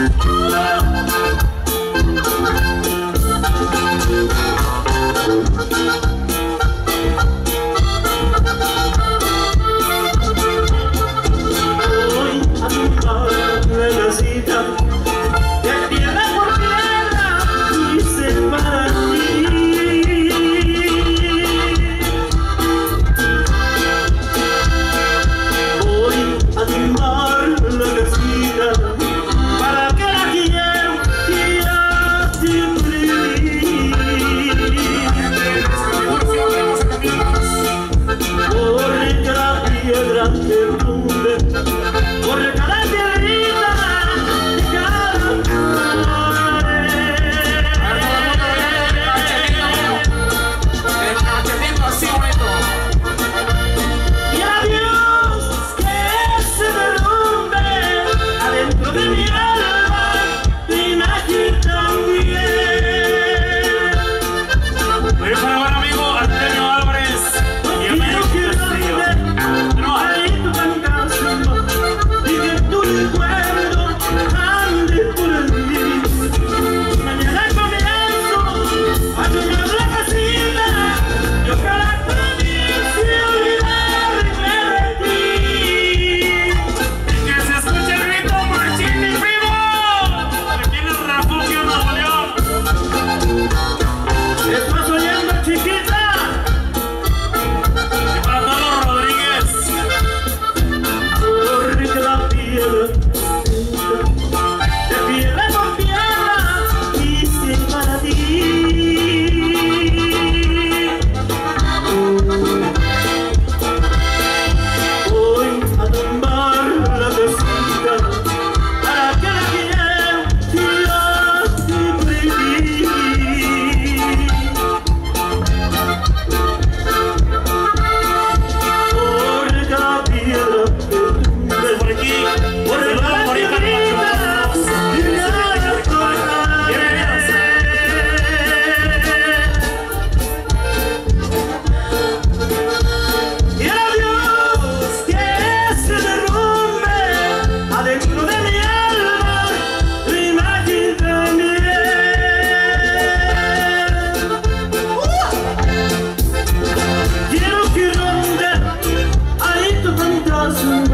Thank 别拍了。继续 mi